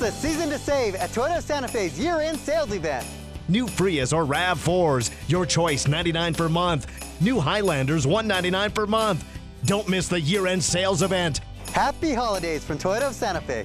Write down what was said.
It's the season to save at Toyota Santa Fe's year-end sales event. New Prius or RAV4s, your choice 99 per month. New Highlanders 199 per month. Don't miss the year-end sales event. Happy holidays from Toyota of Santa Fe.